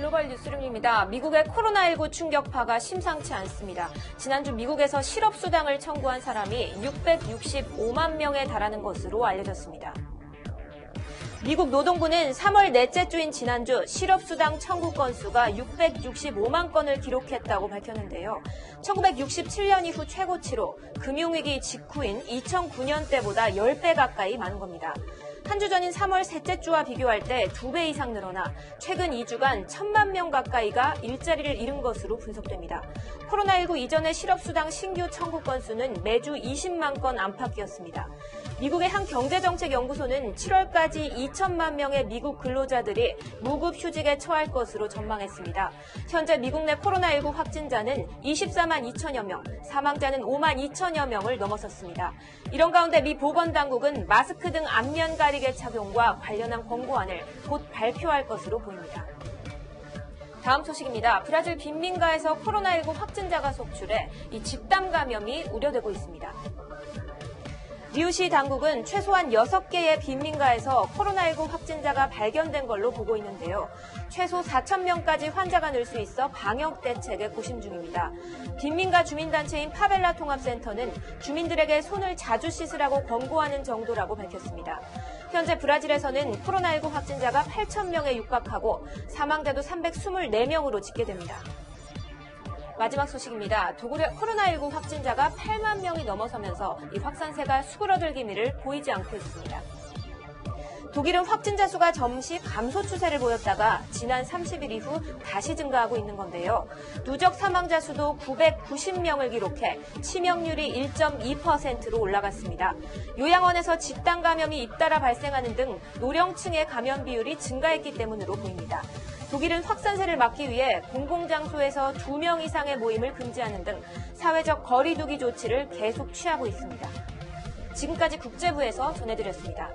글로벌 뉴스룸입니다. 미국의 코로나19 충격파가 심상치 않습니다. 지난주 미국에서 실업수당을 청구한 사람이 665만 명에 달하는 것으로 알려졌습니다. 미국 노동부는 3월 넷째 주인 지난주 실업수당 청구 건수가 665만 건을 기록했다고 밝혔는데요. 1967년 이후 최고치로 금융위기 직후인 2009년 때보다 10배 가까이 많은 겁니다. 한 주 전인 3월 셋째 주와 비교할 때 2배 이상 늘어나 최근 2주간 1천만 명 가까이가 일자리를 잃은 것으로 분석됩니다. 코로나19 이전의 실업수당 신규 청구 건수는 매주 20만 건 안팎이었습니다. 미국의 한 경제정책연구소는 7월까지 2천만 명의 미국 근로자들이 무급 휴직에 처할 것으로 전망했습니다. 현재 미국 내 코로나19 확진자는 24만 2천여 명, 사망자는 5만 2천여 명을 넘어섰습니다. 이런 가운데 미 보건당국은 마스크 등 안면 가리개 착용과 관련한 권고안을 곧 발표할 것으로 보입니다. 다음 소식입니다. 브라질 빈민가에서 코로나19 확진자가 속출해 이 집단 감염이 우려되고 있습니다. 리우시 당국은 최소한 6개의 빈민가에서 코로나19 확진자가 발견된 걸로 보고 있는데요. 최소 4천 명까지 환자가 늘 수 있어 방역 대책에 고심 중입니다. 빈민가 주민단체인 파벨라 통합센터는 주민들에게 손을 자주 씻으라고 권고하는 정도라고 밝혔습니다. 현재 브라질에서는 코로나19 확진자가 8천 명에 육박하고 사망자도 324명으로 집계됩니다. 마지막 소식입니다. 독일의 코로나19 확진자가 8만 명이 넘어서면서 이 확산세가 수그러들 기미를 보이지 않고 있습니다. 독일은 확진자 수가 잠시 감소 추세를 보였다가 지난 30일 이후 다시 증가하고 있는 건데요. 누적 사망자 수도 990명을 기록해 치명률이 1.2%로 올라갔습니다. 요양원에서 집단 감염이 잇따라 발생하는 등 노령층의 감염 비율이 증가했기 때문으로 보입니다. 독일은 확산세를 막기 위해 공공장소에서 2명 이상의 모임을 금지하는 등 사회적 거리두기 조치를 계속 취하고 있습니다. 지금까지 국제부에서 전해드렸습니다.